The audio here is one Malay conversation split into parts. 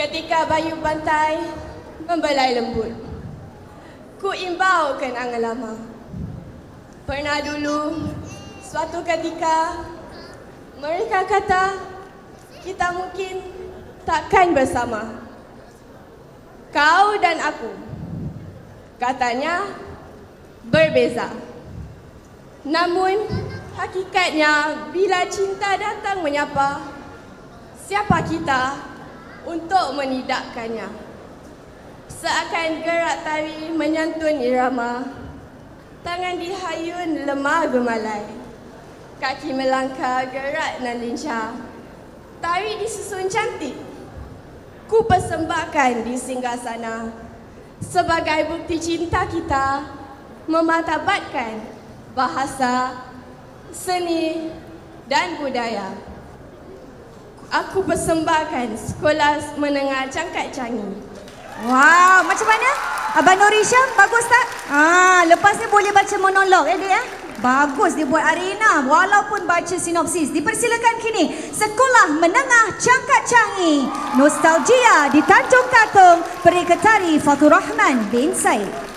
ketika bayu pantai membelai lembut. Ku imbaukan angan lama. Pernah dulu, suatu ketika, mereka kata kita mungkin takkan bersama. Kau dan aku, katanya berbeza. Namun, hakikatnya bila cinta datang menyapa, siapa kita untuk menidakkannya? Seakan gerak tari menyantun irama Tangan dihayun lemah gemalai. Kaki melangkah gerak dan lincah Tari disusun cantik. Ku persembahkan di singgah sana Sebagai bukti cinta kita Mematabatkan bahasa, seni dan budaya Aku persembahkan sekolah menengah cangkat canggih Wow, macam mana? Abang Norisha, bagus tak? Ah, lepas ni boleh baca monolog ya dia? Bagus dia buat arena walaupun baca sinopsis. Dipersilakan kini Sekolah Menengah Cangkat Canggih. Nostalgia di Tanjung Katong. Periketari Fatur Rahman bin Said.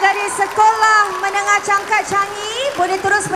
Dari Sekolah Menengah Cangkat Changi. Boleh terus